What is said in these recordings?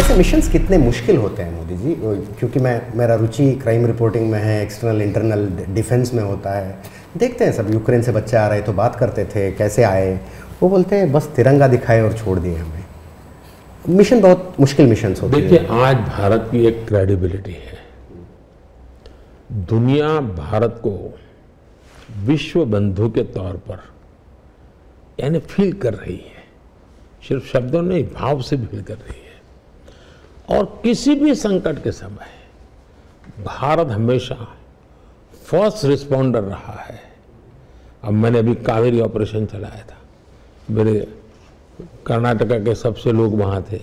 ऐसे मिशंस कितने मुश्किल होते हैं मोदी जी? क्योंकि मैं, मेरा रुचि क्राइम रिपोर्टिंग में है एक्सटर्नल इंटरनल डिफेंस में होता है। देखते हैं सब यूक्रेन से बच्चे आ रहे तो बात करते थे, कैसे आए? वो बोलते हैं, बस तिरंगा दिखाए और छोड़ दिए हमें। मिशन बहुत मुश्किल मिशन होते देखिए, आज भारत की एक क्रेडिबिलिटी है। दुनिया, भारत को विश्व बंधु के तौर पर, यानी फील कर रही है। सिर्फ़ शब्दों नहीं, भाव से फील कर रही है। और किसी भी संकट के समय भारत हमेशा फ़र्स्ट रिस्पॉन्डर रहा है। अब मैंने अभी कावेरी ऑपरेशन चलाया था। मेरे कर्नाटका के सबसे लोग वहाँ थे।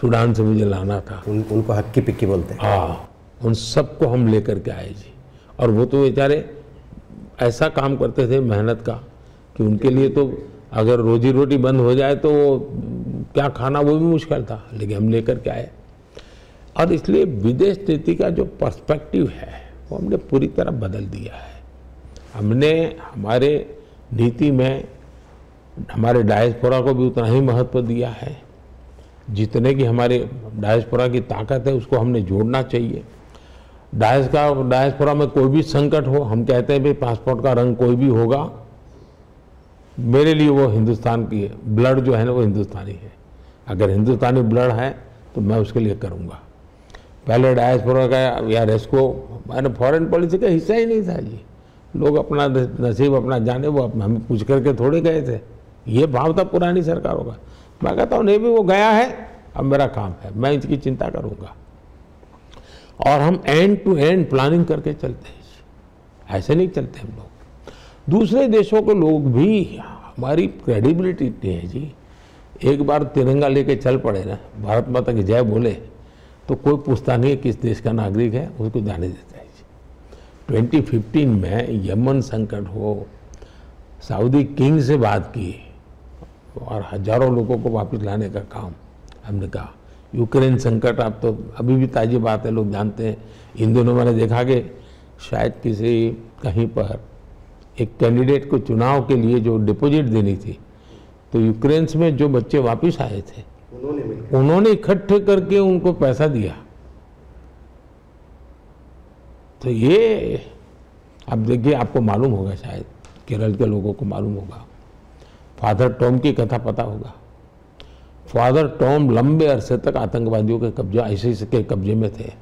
सूडान से मुझे लाना था। उन, उनको हक्की पिक्की बोलते हैं। हाँ उन सबको हम लेकर के आए जी। और वो तो बेचारे ऐसा काम करते थे मेहनत का कि उनके लिए तो अगर रोजी रोटी बंद हो जाए तो क्या खाना वो भी मुश्किल था। लेकिन हम लेकर के आए। और इसलिए विदेश नीति का जो पर्सपेक्टिव है, वो हमने पूरी तरह बदल दिया है। हमने हमारे नीति में, हमारे डायस्पोरा को भी उतना ही महत्व दिया है। जितने की हमारे डायस्पोरा की ताकत है, उसको हमने जोड़ना चाहिए। डायस का डायस्पोरा में कोई भी संकट हो, हम कहते हैं, भाई पासपोर्ट का रंग कोई भी होगा, मेरे लिए वो हिंदुस्तान की ब्लड जो है ना, वो हिंदुस्तानी है। अगर हिंदुस्तानी ब्लड है तो मैं उसके लिए करूँगा। पहले डायस्पोरा का या रेस्को मैंने फॉरेन पॉलिसी का हिस्सा ही नहीं था जी लोग अपना नसीब अपना जाने, वो हम पूछ करके थोड़े गए थे। ये भाव था पुरानी सरकारों का। मैं कहता हूँ, नहीं भी वो गया है, अब मेरा काम है, मैं इसकी चिंता करूँगा। और हम एंड टू एंड प्लानिंग करके चलते हैं ऐसे नहीं चलते हम लोग। दूसरे देशों के लोग भी हमारी क्रेडिबिलिटी इतनी है जी। एक बार तिरंगा लेके चल पड़े ना, भारत माता की जय बोले। तो कोई पूछता नहीं किस देश का नागरिक है, उसको जाने देता है जी। 2015 में यमन संकट हो सऊदी किंग से बात की और हज़ारों लोगों को वापस लाने का काम, हमने कहा। यूक्रेन संकट, आप तो अभी भी ताज़ी बात है लोग जानते हैं। इन दिनों मैंने देखा कि शायद किसी कहीं पर एक कैंडिडेट को चुनाव के लिए जो डिपॉजिट देनी थी तो यूक्रेन में जो बच्चे वापस आए थे उन्होंने उन्होंने इकट्ठे करके उनको पैसा दिया। तो ये, अब देखिए आपको मालूम होगा शायद, केरल के लोगों को मालूम होगा। फादर टॉम की कथा पता होगा। फादर टॉम लंबे अरसे तक आतंकवादियों के कब्जे आईसीस के कब्जे में थे।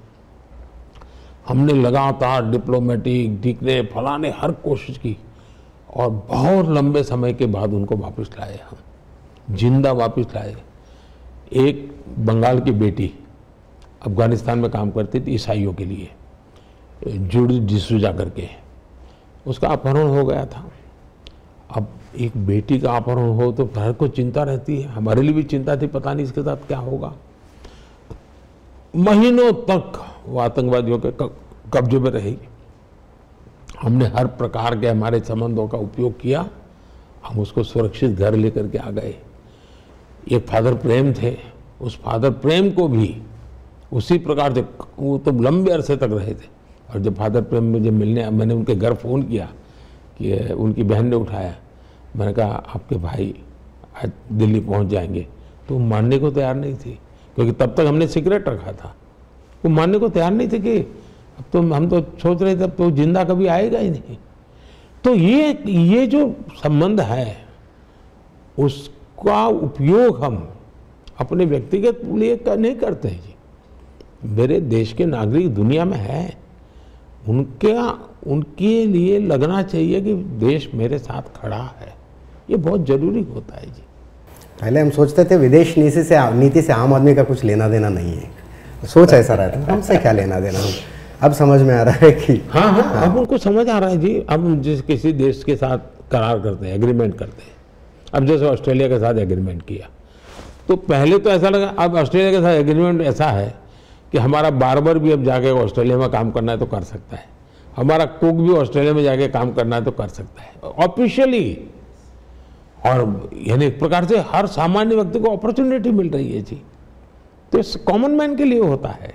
हमने लगातार डिप्लोमेटिक डिकने फलाने हर कोशिश की और बहुत लंबे समय के बाद उनको वापस लाए हम। ज़िंदा वापस लाए। एक बंगाल की बेटी अफ़गानिस्तान में काम करती थी ईसाइयों के लिए, जुड़ डिसूजा करके। उसका अपहरण हो गया था। अब एक बेटी का अपहरण हो तो घर को चिंता रहती है। हमारे लिए भी चिंता थी, पता नहीं इसके साथ क्या होगा। महीनों तक वो आतंकवादियों के कब्जे में रहेगी हमने हर प्रकार के हमारे संबंधों का उपयोग किया। हम उसको सुरक्षित घर लेकर के आ गए। एक फादर प्रेम थे, उस फादर प्रेम को भी उसी प्रकार से, वो तो लंबे अरसे तक रहे थे। और जब फादर प्रेम मुझे मिलने, मैंने उनके घर फ़ोन किया कि, उनकी बहन ने उठाया। मैंने कहा, आपके भाई आज दिल्ली पहुँच जाएँगे। तो मानने को तैयार नहीं थी, क्योंकि तब तक हमने सिगरेट रखा था। वो मानने को तैयार नहीं थे कि, अब तो हम तो सोच रहे थे, अब तो ज़िंदा कभी आएगा ही नहीं। तो ये ये जो संबंध है उसका उपयोग हम अपने व्यक्तिगत लिए कर, नहीं करते हैं जी। मेरे देश के नागरिक दुनिया में है। उनके उनके लिए लगना चाहिए कि देश मेरे साथ खड़ा है। ये बहुत ज़रूरी होता है जी। पहले हम सोचते थे विदेश नीति से नीति से आम आदमी का कुछ लेना देना नहीं है। सोच ऐसा रहता है हमसे क्या लेना देना हम अब समझ में आ रहा है कि हाँ हाँ, हाँ। अब उनको समझ आ रहा है जी। अब जिस किसी देश के साथ करार करते हैं एग्रीमेंट करते हैं। अब जैसे ऑस्ट्रेलिया के साथ एग्रीमेंट किया। तो पहले तो ऐसा लगा, अब ऑस्ट्रेलिया के साथ एग्रीमेंट ऐसा है कि हमारा बार बार भी अब जाके ऑस्ट्रेलिया में काम करना है तो कर सकता है। हमारा कुक भी ऑस्ट्रेलिया में जाके काम करना है तो कर सकता है। ऑफिशियली और यानी एक प्रकार से हर सामान्य व्यक्ति को अपॉर्चुनिटी मिल रही है जी। तो कॉमन मैन के लिए होता है।